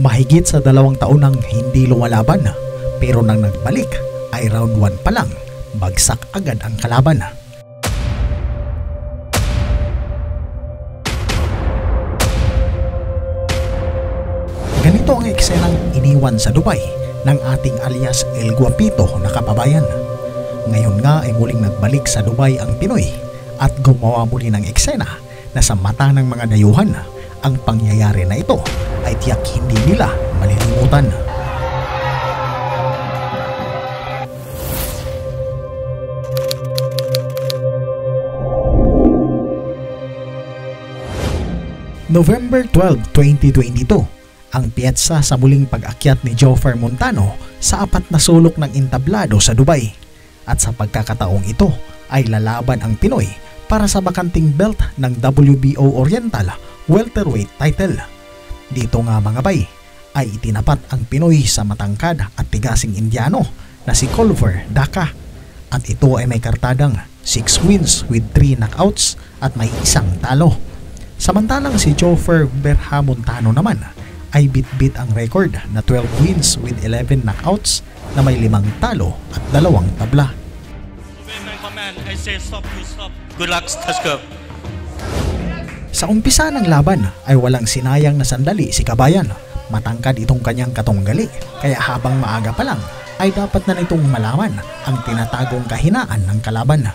Mahigit sa dalawang taon nang hindi lumalaban pero nang nagbalik ay round 1 pa lang bagsak agad ang kalaban. Ganito ang eksenang iniwan sa Dubai ng ating alias El Guapito na kababayan. Ngayon nga ay muling nagbalik sa Dubai ang Pinoy at gumawa muli ng eksena na sa mata ng mga dayuhan ang pangyayari na ito ay tiyak hindi nila malilimutan. November 12, 2022 ang piyetsa sa muling pag-akyat ni Joffer Montano sa apat na sulok ng entablado sa Dubai. At sa pagkakataong ito ay lalaban ang Pinoy para sa bakanting belt ng WBO Oriental welterweight title. Dito nga mga bay ay itinapat ang Pinoy sa matangkad at tigasing Indiano na si Culver Daka at ito ay may kartadang 6 wins with 3 knockouts at may isang talo. Samantalang si Joffer Berhamontano naman ay bit-bit ang record na 12 wins with 11 knockouts na may limang talo at dalawang tabla. Good luck, go. Sa umpisa ng laban ay walang sinayang na sandali si Kabayan. Matangkad itong kanyang katunggali kaya habang maaga pa lang ay dapat na nitong malaman ang tinatagong kahinaan ng kalaban.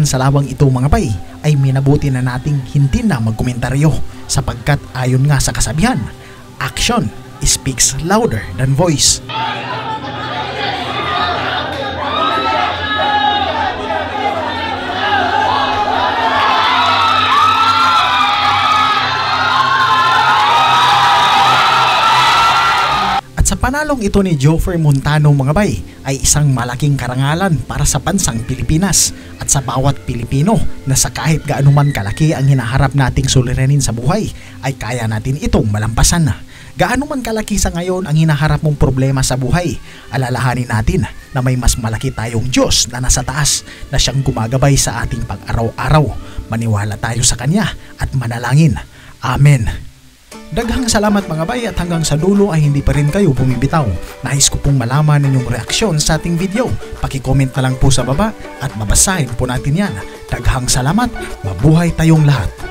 Kasalukuyan sa lawang ito mga bay ay minabuti na nating hindi na magkomentaryo sapagkat ayon nga sa kasabihan, action speaks louder than voice. Panalong ito ni Joffer Montano mga bay ay isang malaking karangalan para sa bansang Pilipinas at sa bawat Pilipino na sa kahit gaano man kalaki ang hinaharap nating suliranin sa buhay ay kaya natin itong malampasan. Gaano man kalaki sa ngayon ang hinaharap mong problema sa buhay, alalahanin natin na may mas malaki tayong Diyos na nasa taas na siyang gumagabay sa ating pag-araw-araw. Maniwala tayo sa Kanya at manalangin. Amen. Daghang salamat mga bay at hanggang sa dulo ay hindi pa rin kayo bumibitaw. Nais ko pong malaman ninyong reaksyon sa ating video. Paki-comment na lang po sa baba at mabasahin po natin yan. Daghang salamat, mabuhay tayong lahat.